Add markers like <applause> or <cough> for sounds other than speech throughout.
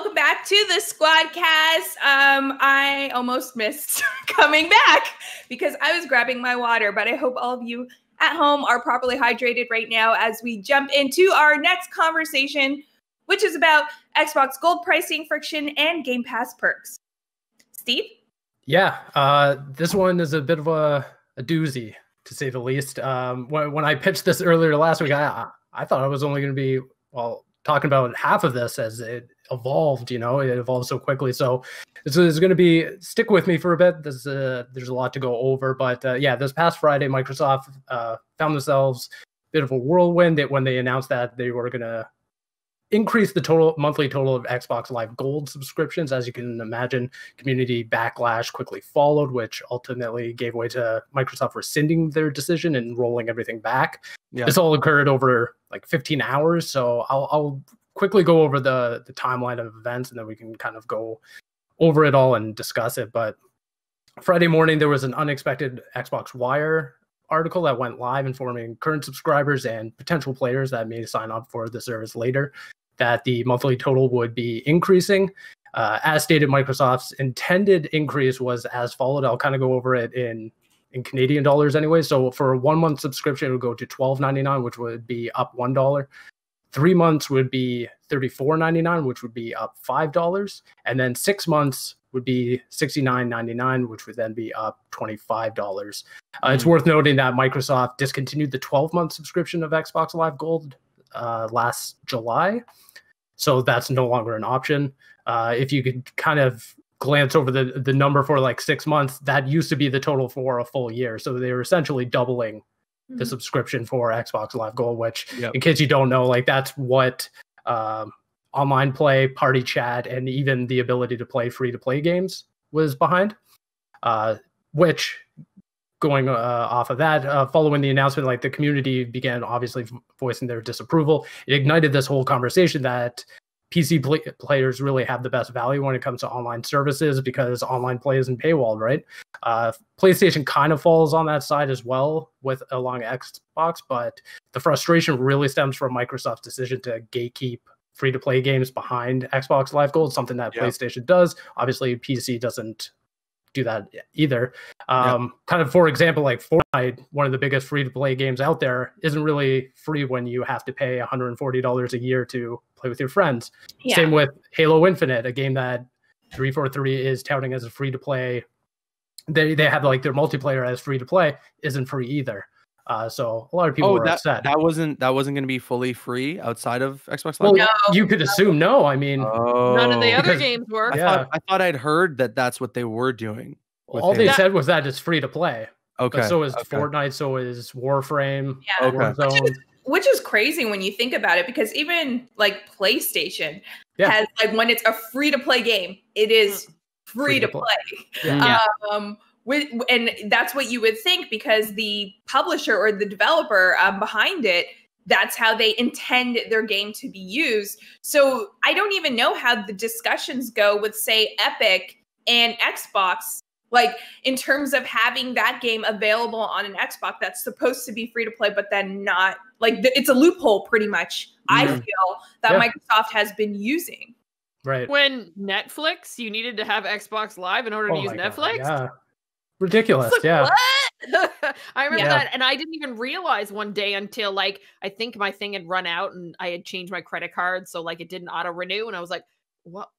welcome back to the Squadcast. Um, I almost missed <laughs> coming back because I was grabbing my water, but I hope all of you at home are properly hydrated right now as we jump into our next conversation, which is about Xbox Gold pricing friction and Game Pass perks. Steve? Yeah, uh, this one is a bit of a, a doozy, to say the least. Um, when, when I pitched this earlier last week, I, I thought I was only going to be, well, talking about half of this as it evolved. You know, it evolved so quickly. So this is going to be stick with me for a bit. There's uh, there's a lot to go over, but uh, yeah, this past Friday, Microsoft uh, found themselves a bit of a whirlwind that when they announced that they were going to increase the total monthly total of Xbox Live Gold subscriptions. As you can imagine, community backlash quickly followed, which ultimately gave way to Microsoft rescinding their decision and rolling everything back. Yeah. This all occurred over like 15 hours, so I'll, I'll quickly go over the the timeline of events, and then we can kind of go over it all and discuss it. But Friday morning, there was an unexpected Xbox Wire article that went live informing current subscribers and potential players that may sign up for the service later that the monthly total would be increasing. Uh, as stated, Microsoft's intended increase was as followed. I'll kind of go over it in in Canadian dollars anyway. So for a one month subscription, it would go to twelve ninety nine, which would be up one dollar. Three months would be thirty four ninety nine, which would be up five dollars, and then six months would be sixty nine ninety nine, which would then be up twenty five dollars. Uh. It's hmm. worth noting that Microsoft discontinued the twelve month subscription of Xbox Live Gold uh, last July, so that's no longer an option. Uh, if you could kind of glance over the the number for like six months, that used to be the total for a full year. So they were essentially doubling the mm-hmm. subscription for Xbox Live Gold, which, yep. in case you don't know, like that's what um, online play, party chat, and even the ability to play free to play games was behind. Uh, which, going uh, off of that, uh, following the announcement, like the community began obviously voicing their disapproval. It ignited this whole conversation that PC play- players really have the best value when it comes to online services because online play isn't paywalled, right? Uh, PlayStation kind of falls on that side as well with along Xbox, but the frustration really stems from Microsoft's decision to gatekeep free to play games behind Xbox Live Gold, something that. PlayStation does. Obviously, PC doesn't do that either. Um, yep. Kind of, for example, like Fortnite, one of the biggest free to play games out there, isn't really free when you have to pay $140 a year to play with your friends. Yeah. Same with Halo Infinite, a game that 343 is touting as a free to play. They they have like their multiplayer as free to play isn't free either. Uh, so a lot of people oh, were that, upset. That wasn't that wasn't going to be fully free outside of Xbox Live. Well, no, you could assume no. I mean, oh, none of the other games were. I, yeah. thought, I thought I'd heard that that's what they were doing. All they that, said was that it's free to play. Okay. But so is okay. Fortnite. So is Warframe. Yeah. Okay. Warzone which is crazy when you think about it because even like PlayStation yeah. has like when it's a free to play game, it is mm. free, free to, play. play. Yeah. Um, with, and that's what you would think because the publisher or the developer um, behind it that's how they intend their game to be used. So I don't even know how the discussions go with, say, Epic and Xbox like in terms of having that game available on an Xbox that's supposed to be free to play, but then not like it's a loophole pretty much. Mm-hmm. I feel that yeah. Microsoft has been using. Right. When Netflix, you needed to have Xbox Live in order oh to use Netflix. God, yeah. Ridiculous. Like, yeah. <laughs> I remember yeah. that. And I didn't even realize one day until like I think my thing had run out and I had changed my credit card. So like it didn't auto renew. And I was like, what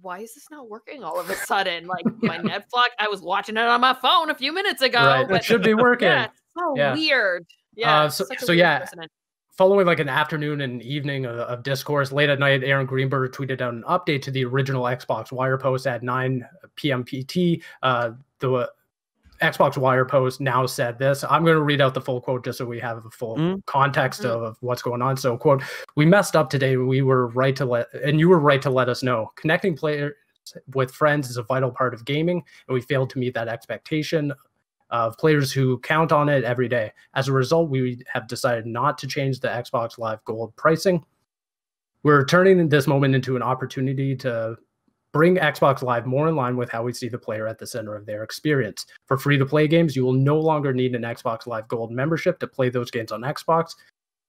why is this not working all of a sudden? Like <laughs> my Netflix, I was watching it on my phone a few minutes ago. Right. But it should be <laughs> working. Yeah, so yeah. weird. Yeah. Uh, so, so yeah. Precedent. Following like an afternoon and evening of, of, discourse, late at night, Aaron Greenberg tweeted out an update to the original Xbox Wire post at 9 p.m. PT. Uh, the Xbox Wire post now said this. I'm going to read out the full quote just so we have the full mm-hmm. context mm-hmm. Of, of what's going on. So, quote, we messed up today. We were right to let, and you were right to let us know. Connecting players with friends is a vital part of gaming, and we failed to meet that expectation of players who count on it every day. As a result, we have decided not to change the Xbox Live Gold pricing. We're turning this moment into an opportunity to bring Xbox Live more in line with how we see the player at the center of their experience. For free to play games, you will no longer need an Xbox Live Gold membership to play those games on Xbox.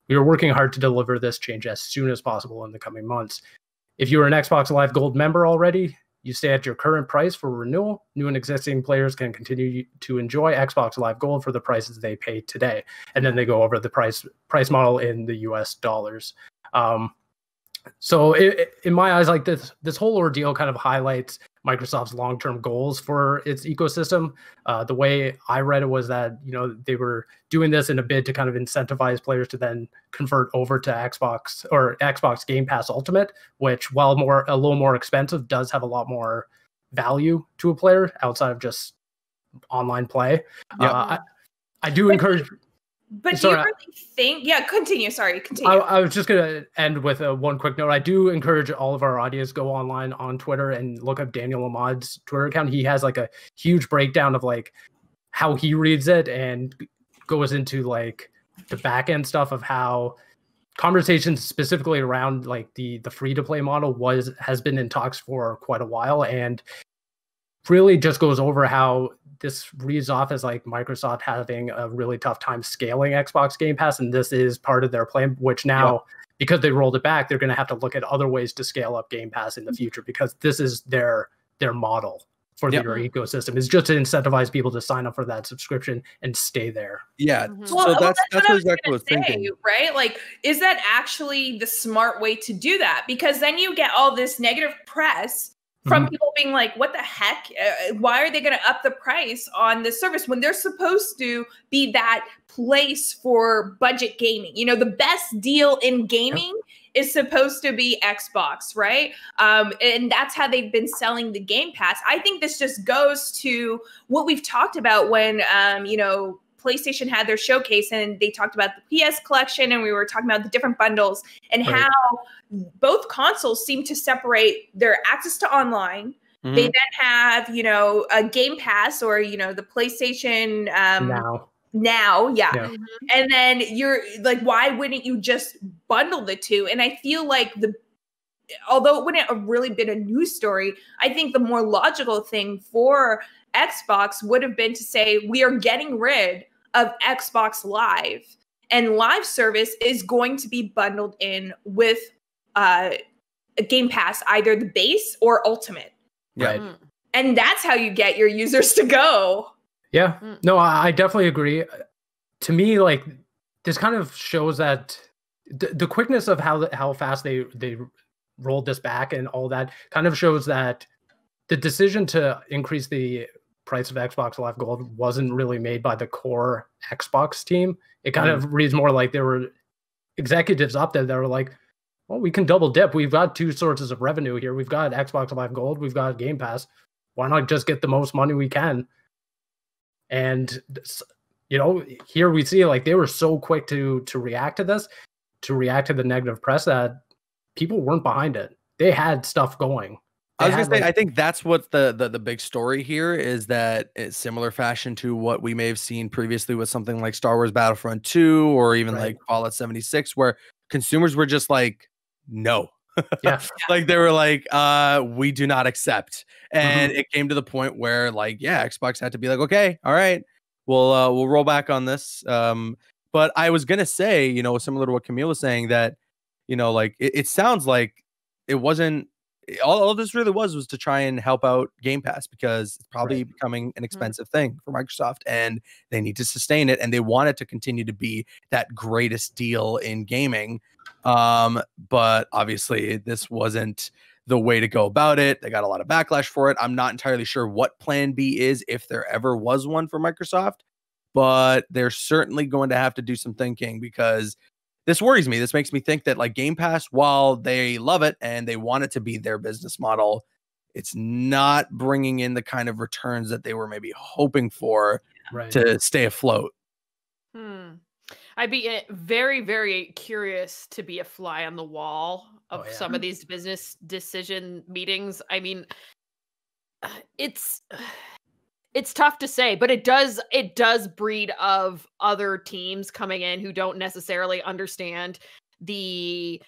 We are working hard to deliver this change as soon as possible in the coming months. If you're an Xbox Live Gold member already, you stay at your current price for renewal. New and existing players can continue to enjoy Xbox Live Gold for the prices they pay today, and then they go over the price price model in the U.S. dollars. Um, so, it, in my eyes, like this this whole ordeal kind of highlights Microsoft's long-term goals for its ecosystem. Uh, the way I read it was that you know they were doing this in a bid to kind of incentivize players to then convert over to Xbox or Xbox Game Pass Ultimate, which while more a little more expensive, does have a lot more value to a player outside of just online play. Yep. Uh, I, I do encourage but Sorry, do you really think? Yeah, continue. Sorry, continue. I, I was just gonna end with a, one quick note. I do encourage all of our audience go online on Twitter and look up Daniel Ahmad's Twitter account. He has like a huge breakdown of like how he reads it and goes into like the back end stuff of how conversations specifically around like the the free to play model was has been in talks for quite a while and really just goes over how this reads off as like Microsoft having a really tough time scaling Xbox Game Pass, and this is part of their plan. Which now, because they rolled it back, they're going to have to look at other ways to scale up Game Pass in the future because this is their their model for yep. their ecosystem is just to incentivize people to sign up for that subscription and stay there. Yeah, mm-hmm. so well, that's that's, that's what exactly what I was thinking, right? Like, is that actually the smart way to do that? Because then you get all this negative press from mm-hmm. people being like, what the heck? Uh, why are they going to up the price on this service when they're supposed to be that place for budget gaming? You know, the best deal in gaming is supposed to be Xbox, right? Um, and that's how they've been selling the Game Pass. I think this just goes to what we've talked about when, um, you know, PlayStation had their showcase and they talked about the PS collection and we were talking about the different bundles and right. how both consoles seem to separate their access to online. Mm-hmm. They then have, you know, a Game Pass or, you know, the PlayStation um, now. Now, yeah. yeah. Mm-hmm. And then you're like, why wouldn't you just bundle the two? And I feel like the although it wouldn't have really been a news story, I think the more logical thing for Xbox would have been to say, we are getting rid of Xbox Live. And live service is going to be bundled in with uh, a Game Pass, either the base or Ultimate. Right. Mm. And that's how you get your users to go. Yeah. Mm. No, I definitely agree. To me, like this kind of shows that the, the quickness of how how fast they they rolled this back and all that kind of shows that the decision to increase the price of Xbox Live Gold wasn't really made by the core Xbox team. It kind mm. of reads more like there were executives up there that were like, well, we can double dip. We've got two sources of revenue here. We've got Xbox Live Gold, we've got Game Pass. Why not just get the most money we can? And you know, here we see like they were so quick to to react to this, to react to the negative press that people weren't behind it. They had stuff going. I was gonna say, like, I think that's what the, the the big story here is that it's similar fashion to what we may have seen previously with something like Star Wars Battlefront 2 or even right. like Fallout 76, where consumers were just like, no. Yeah. <laughs> like they were like, uh, we do not accept. And mm-hmm. it came to the point where like, yeah, Xbox had to be like, okay, all right, we'll uh we'll roll back on this. Um, but I was gonna say, you know, similar to what Camille was saying, that, you know, like it, it sounds like it wasn't all, all this really was was to try and help out Game Pass because it's probably right. becoming an mm-hmm. expensive mm-hmm. thing for Microsoft and they need to sustain it and they want it to continue to be that greatest deal in gaming. Um, but obviously this wasn't the way to go about it. They got a lot of backlash for it. I'm not entirely sure what plan B is if there ever was one for Microsoft, but they're certainly going to have to do some thinking because this worries me. This makes me think that like Game Pass, while they love it and they want it to be their business model, it's not bringing in the kind of returns that they were maybe hoping for right. to stay afloat. Hmm. I'd be eh, very, very curious to be a fly on the wall of oh, yeah. some of these business decision meetings. I mean, it's it's tough to say, but it does it does breed of other teams coming in who don't necessarily understand the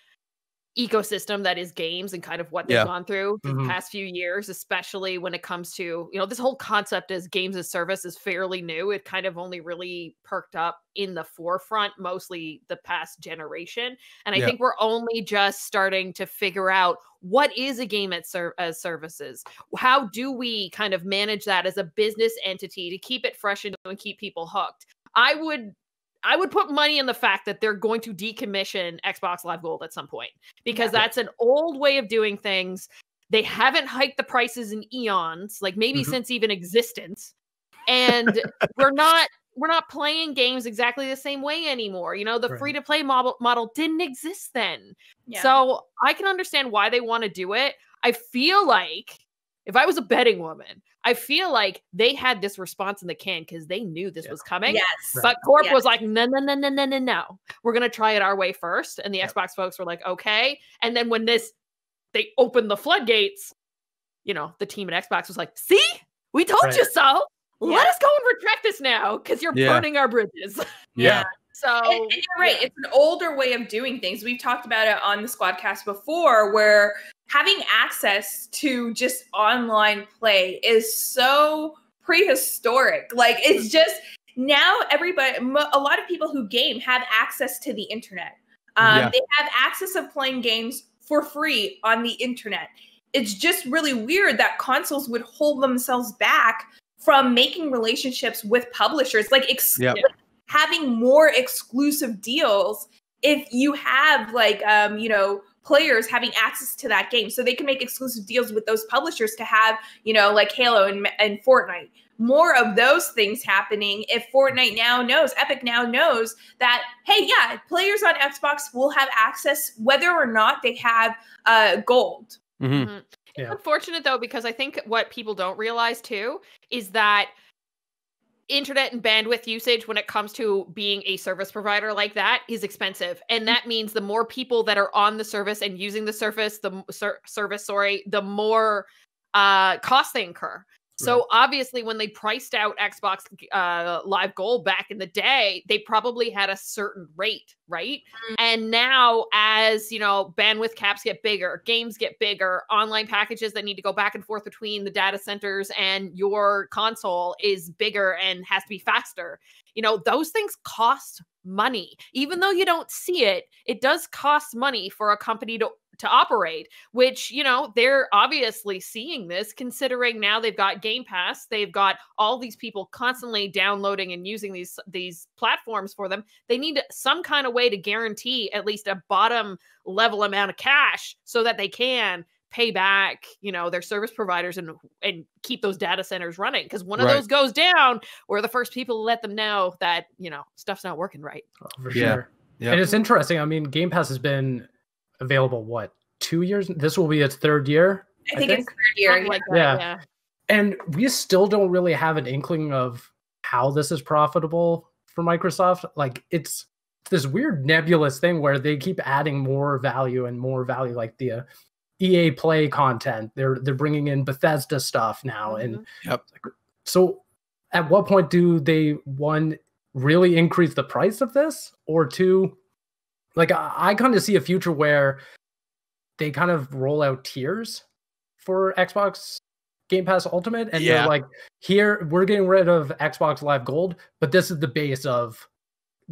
ecosystem that is games and kind of what they've yeah. gone through the mm-hmm. past few years, especially when it comes to, you know, this whole concept as games as service is fairly new. It kind of only really perked up in the forefront, mostly the past generation. And I yeah. think we're only just starting to figure out what is a game at ser- as services? How do we kind of manage that as a business entity to keep it fresh and keep people hooked? I would I would put money in the fact that they're going to decommission Xbox Live Gold at some point because yeah. that's an old way of doing things. They haven't hiked the prices in eons, like maybe mm-hmm. since even existence. <laughs> And we're not we're not playing games exactly the same way anymore. You know, the right. free to play model model didn't exist then. Yeah. So I can understand why they want to do it. I feel like if I was a betting woman, I feel like they had this response in the can because they knew this yeah. was coming. Yes. But Corp yes. was like, no, no, no, no, no, no, no. We're gonna try it our way first. And the yep. Xbox folks were like, okay. And then when this they opened the floodgates, you know, the team at Xbox was like, see, we told right. you so. Yeah. Let us go and retract this now because you're yeah. burning our bridges. <laughs> Yeah. So and, and you're right. It's an older way of doing things. We've talked about it on the Squadcast before, where having access to just online play is so prehistoric. Like it's just now everybody, a lot of people who game have access to the internet. Um, yeah. They have access of playing games for free on the internet. It's just really weird that consoles would hold themselves back from making relationships with publishers, like, ex- yep. like having more exclusive deals. If you have like, um, you know, players having access to that game so they can make exclusive deals with those publishers to have you know like halo and, and fortnite more of those things happening if fortnite now knows epic now knows that hey yeah players on xbox will have access whether or not they have uh, gold mm-hmm. Mm-hmm. Yeah. it's unfortunate though because i think what people don't realize too is that internet and bandwidth usage when it comes to being a service provider like that is expensive. And that means the more people that are on the service and using the service the ser- service sorry the more uh costs they incur so right. obviously, when they priced out Xbox uh, Live Gold back in the day, they probably had a certain rate, right? Mm-hmm. And now, as you know, bandwidth caps get bigger, games get bigger, online packages that need to go back and forth between the data centers and your console is bigger and has to be faster. You know, those things cost money. Even though you don't see it, it does cost money for a company to to operate which you know they're obviously seeing this considering now they've got game pass they've got all these people constantly downloading and using these these platforms for them they need some kind of way to guarantee at least a bottom level amount of cash so that they can pay back you know their service providers and and keep those data centers running because one of right. those goes down we're the first people to let them know that you know stuff's not working right oh, for yeah. sure yeah. and it's interesting i mean game pass has been available what two years this will be its third year i think, I think. it's third year like that, yeah. yeah and we still don't really have an inkling of how this is profitable for microsoft like it's this weird nebulous thing where they keep adding more value and more value like the uh, EA Play content. They're they're bringing in Bethesda stuff now, mm-hmm. and yep. So, at what point do they one really increase the price of this, or two, like I, I kind of see a future where they kind of roll out tiers for Xbox Game Pass Ultimate, and yeah. they're like, here we're getting rid of Xbox Live Gold, but this is the base of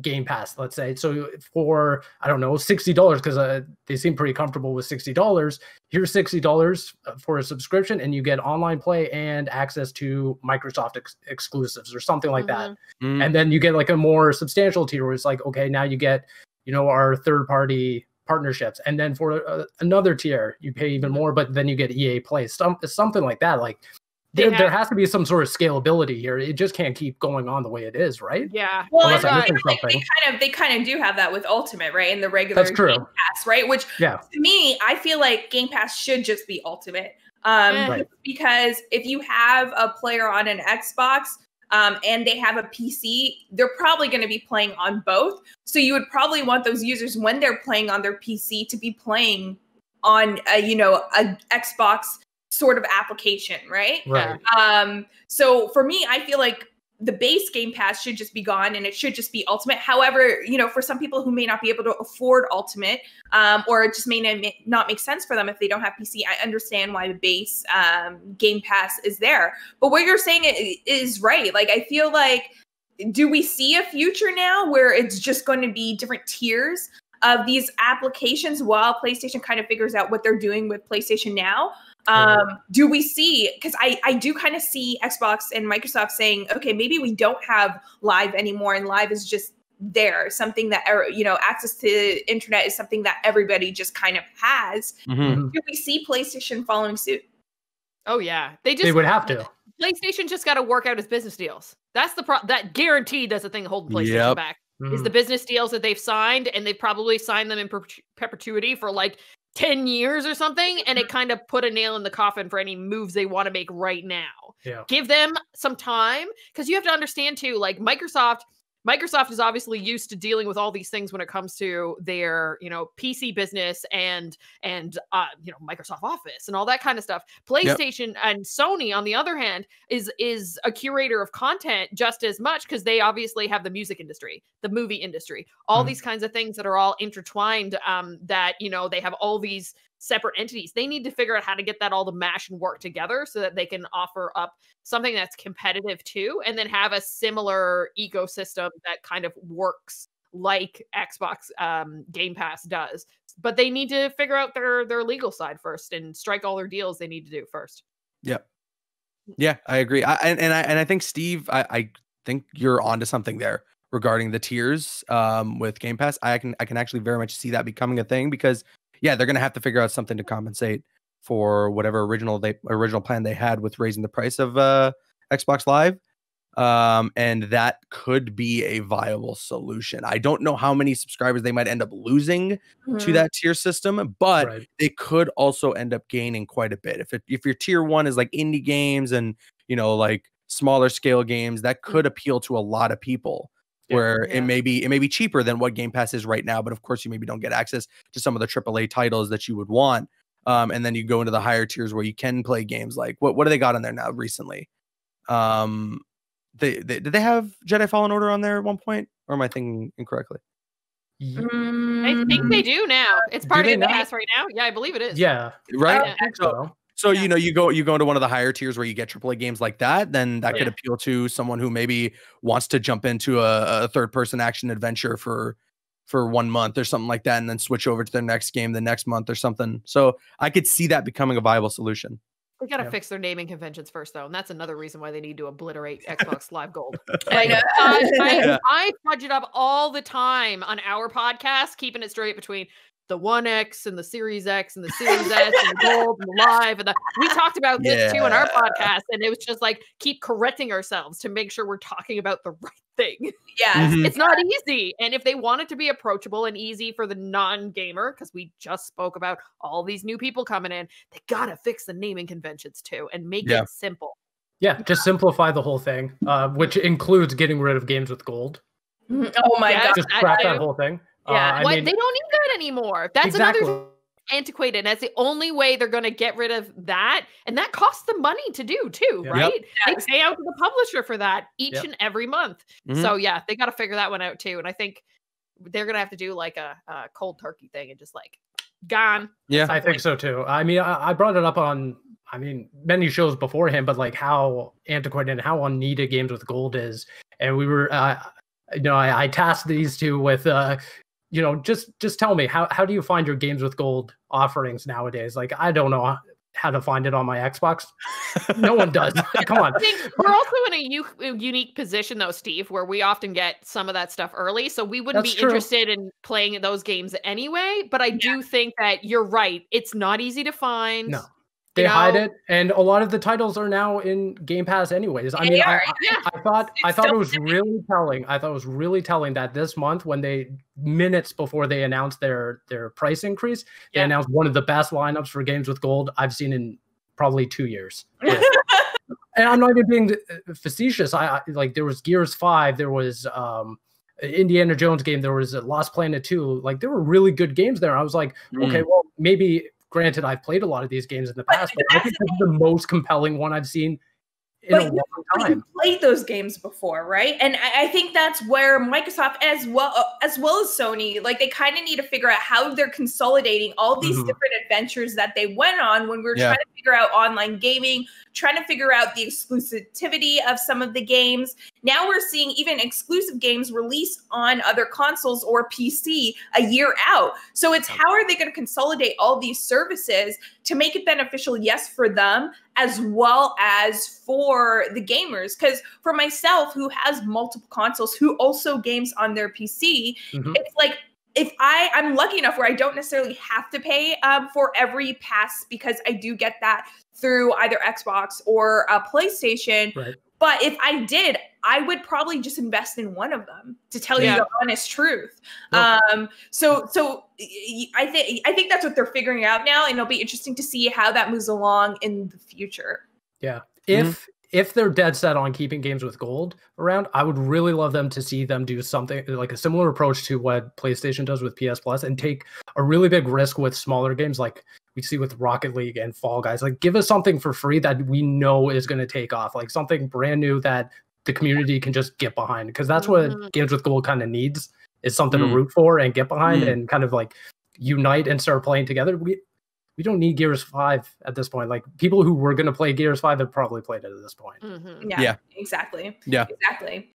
Game Pass, let's say. So for I don't know sixty dollars because uh, they seem pretty comfortable with sixty dollars. Here's sixty dollars uh, for a subscription, and you get online play and access to Microsoft ex- exclusives or something like mm-hmm. that. Mm-hmm. And then you get like a more substantial tier where it's like, okay, now you get you know our third party partnerships, and then for uh, another tier you pay even more, but then you get EA Play, some, something like that. Like there, have, there has to be some sort of scalability here. It just can't keep going on the way it is, right? Yeah. Well, Unless uh, they kind of they kind of do have that with Ultimate, right? In the regular That's true. Game Pass, right? Which yeah. to me, I feel like Game Pass should just be Ultimate. Um, right. because if you have a player on an Xbox um, and they have a PC, they're probably going to be playing on both. So you would probably want those users when they're playing on their PC to be playing on a, you know a Xbox sort of application, right? Right. Um, so for me, I feel like the base game pass should just be gone and it should just be ultimate. However you know for some people who may not be able to afford ultimate um, or it just may not make sense for them if they don't have pc i understand why the base um, game pass is there. But what you're saying is right. Like i feel like do we see a future now where it's just going to be different tiers of these applications while PlayStation kind of figures out what they're doing with PlayStation Now? Um, do we see because I, I do kind of see Xbox and Microsoft saying, okay, maybe we don't have live anymore, and live is just there, something that er, you know, access to internet is something that everybody just kind of has. Mm-hmm. Do we see PlayStation following suit? Oh yeah, they just they would have to. PlayStation just got to work out its business deals. That's the pro. That guaranteed. That's the thing holding PlayStation yep. back. Mm-hmm. Is the business deals that they've signed, and they've probably signed them in per- perpetuity for like 10 years or something and it mm-hmm. kind of put a nail in the coffin for any moves they want to make right now. Yeah. Give them some time cuz you have to understand too like Microsoft Microsoft is obviously used to dealing with all these things when it comes to their, you know, PC business and and uh, you know, Microsoft Office and all that kind of stuff. PlayStation yep. and Sony, on the other hand, is is a curator of content just as much because they obviously have the music industry, the movie industry, all mm. these kinds of things that are all intertwined. Um, that you know they have all these separate entities. They need to figure out how to get that all to mash and work together so that they can offer up something that's competitive too, and then have a similar ecosystem that kind of works like Xbox um, Game Pass does. But they need to figure out their their legal side first and strike all their deals they need to do first. Yep. Yeah, I agree. I, and, and I and I think Steve, I, I think you're onto something there regarding the tiers um, with Game Pass. I can I can actually very much see that becoming a thing because yeah, they're going to have to figure out something to compensate for whatever original they original plan they had with raising the price of uh, Xbox Live. Um, and that could be a viable solution. I don't know how many subscribers they might end up losing mm-hmm. to that tier system, but right. they could also end up gaining quite a bit. If it, if your tier one is like indie games and you know like smaller scale games, that mm. could appeal to a lot of people where yeah. it may be it may be cheaper than what Game Pass is right now, but of course you maybe don't get access to some of the AAA titles that you would want. Um, and then you go into the higher tiers where you can play games like what what do they got on there now recently? Um, they, they did they have Jedi Fallen Order on there at one point, or am I thinking incorrectly? I think they do now. It's part do of Game Pass right now. Yeah, I believe it is. Yeah, right. Yeah. So, so yeah. you know, you go you go into one of the higher tiers where you get AAA games like that, then that yeah. could appeal to someone who maybe wants to jump into a, a third person action adventure for for one month or something like that, and then switch over to their next game the next month or something. So I could see that becoming a viable solution. They got to yeah. fix their naming conventions first, though, and that's another reason why they need to obliterate <laughs> Xbox Live Gold. I know. I, I, <laughs> yeah. I fudge it up all the time on our podcast, keeping it straight between the One X and the Series X and the Series S and the Gold and the Live and the we talked about this yeah. too in our podcast, and it was just like keep correcting ourselves to make sure we're talking about the <laughs> right thing. Yeah, mm-hmm. it's not easy, and if they want it to be approachable and easy for the non-gamer, because we just spoke about all these new people coming in, they gotta fix the naming conventions too and make yeah. it simple. Yeah, just simplify the whole thing, uh, which includes getting rid of games with gold. Mm-hmm. Oh my yes, god! Just scrap that whole thing. Yeah, uh, what, mean, they don't need that anymore. That's exactly. another antiquated. That's the only way they're going to get rid of that, and that costs them money to do too, yep. right? Yep. They pay out to the publisher for that each yep. and every month. Mm-hmm. So yeah, they got to figure that one out too. And I think they're going to have to do like a, a, cold turkey thing and just like gone. Yeah, I think so too. I mean, I, I brought it up on. I mean, many shows before him, but like how antiquated and how unneeded games with gold is. And we were, uh, you know, I, I tasked these two with uh, you know, just just tell me how how do you find your games with gold offerings nowadays? Like I don't know how to find it on my Xbox. No one does. <laughs> <laughs> Come on. we're also in a u- unique position though, Steve, where we often get some of that stuff early, so we wouldn't That's be true. interested in playing those games anyway. But I yeah. do think that you're right; it's not easy to find. No. They you know? hide it, and a lot of the titles are now in Game Pass, anyways. I mean, I, yeah. I, I, thought it's I thought it was really telling. I thought it was really telling that this month, when they minutes before they announced their their price increase, they yeah. announced one of the best lineups for games with gold I've seen in probably two years. <laughs> and I'm not even being uh, facetious. I, I like there was Gears Five, there was um Indiana Jones game, there was Lost Planet 2. Like there were really good games there. I was like, mm. okay, well, maybe granted, I've played a lot of these games in the past, but I think this is the most compelling one I've seen but long time. played those games before, right? And I, I, think that's where Microsoft, as well as well as Sony, like they kind of need to figure out how they're consolidating all these mm-hmm. different adventures that they went on when we are yeah. trying to figure out online gaming, trying to figure out the exclusivity of some of the games. Now we're seeing even exclusive games release on other consoles or PC a year out. So it's how are they going to consolidate all these services to make it beneficial, yes, for them as well as for the gamers. Because for myself, who has multiple consoles, who also games on their PC, mm-hmm. it's like if I I'm lucky enough where I don't necessarily have to pay um, for every pass because I do get that through either Xbox or a PlayStation. Right. But if I did, I would probably just invest in one of them to tell yeah. you the honest truth. Um, so so I think I think that's what they're figuring out now, and it'll be interesting to see how that moves along in the future. Yeah. If mm-hmm. if they're dead set on keeping games with gold around, I would really love them to see them do something like a similar approach to what PlayStation does with PS Plus and take a really big risk with smaller games like we see with Rocket League and Fall Guys. Like, give us something for free that we know is going to take off, like something brand new that the community can just get behind. Because that's mm-hmm. what Games with Gold kind of needs is something mm. to root for and get behind mm. and kind of like unite and start playing together. We we don't need Gears Five at this point. Like people who were going to play Gears Five have probably played it at this point. Mm-hmm. Yeah, yeah, exactly. Yeah, exactly.